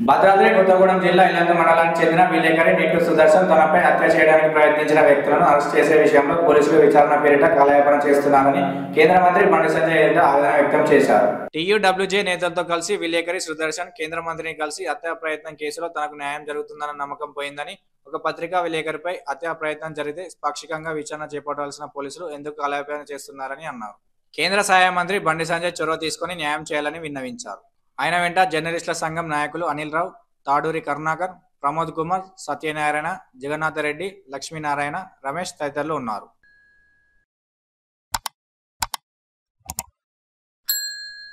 భద్రాద్రి కొత్తగూడెం జిల్లా ఇల్లందు మండలానికి చెందిన విలేకరి నిట్టు సుదర్శన్ తనపై హత్య చేయడానికి ప్రయత్నించిన వ్యక్తులను అరెస్ట్ చేసే విషయంలో పోలీసులు విచారణ పేరిట కాలయాపన చేస్తున్నారని కేంద్ర మంత్రి బండి సంజయ్ ఆవేదన వ్యక్తం చేశారు. టీయూడబ్ల్యూజే నేతలతో కలిసి విలేకరి సుదర్శన్ కేంద్ర మంత్రిని కలిసి హత్య ప్రయత్నం కేసులో తనకు న్యాయం జరుగుతుందన్న నమ్మకం పోయిందని ఒక పత్రికా విలేకరిపై హత్యా ప్రయత్నం జరిగితే పాక్షికంగా విచారణ చేపట్టాల్సిన పోలీసులు ఎందుకు కాలయాపన చేస్తున్నారని అన్నారు. కేంద్ర సహాయ మంత్రి బండి సంజయ్ చొరవ తీసుకుని న్యాయం చేయాలని విన్నవించారు. ఆయన వెంట జర్నలిస్టుల సంఘం నాయకులు అనిల్ రావు తాడూరి కరుణాకర్ ప్రమోద్ కుమార్ సత్యనారాయణ జగన్నాథరెడ్డి లక్ష్మీనారాయణ రమేష్ తదితరులు ఉన్నారు.